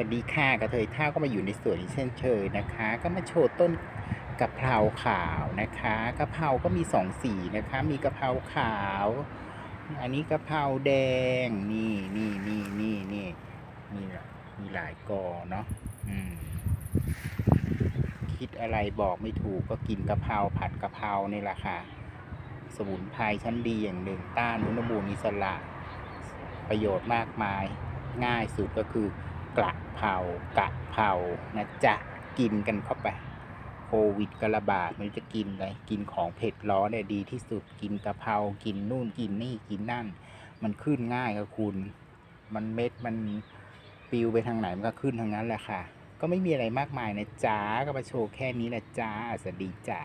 วัสดีค่ะกระเทยท่าก็มาอยู่ในสวนเช่นเคยนะคะ ก็มาโชว์ต้นกะเพราขาวนะคะกะเพราก็มีสองสีนะคะ มีกะเพราขาว อันนี้กะเพราแดงนี่นี่นี่นี่นี่มีมีหลายกอเนาะอืมคิดอะไรบอกไม่ถูกก็กินกะเพราผัดกะเพรานี่แหละค่ะ สมุนไพรชั้นดีอย่างหนึ่งต้านอนุมูลอิสระ ประโยชน์มากมาย ง่ายสุดก็คือ กระเพรากะเพรานะจ๊ะกินกันเข้าไปโควิดกระบาดมันจะกินอะไรกินของเผ็ดร้อนเนี่ยดีที่สุดกินกะเพรากินนู่นกินนี่กินนั่น มันขึ้นง่ายครับคุณ มันเม็ดมันปลิวไปทางไหนมันก็ขึ้นทางนั้นแหละค่ะ ก็ไม่มีอะไรมากมายนะจ๊ะก็มาโชว์แค่นี้นะจ๊ะสวัสดีจ้ะ